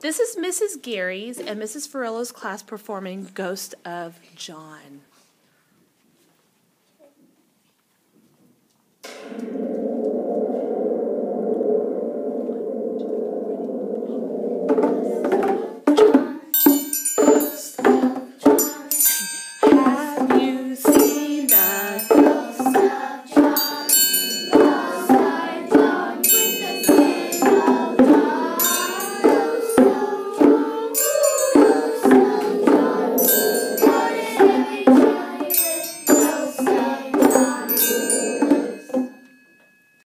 This is Mrs. Gary's and Mrs. Ferrillo's class performing Ghost of John.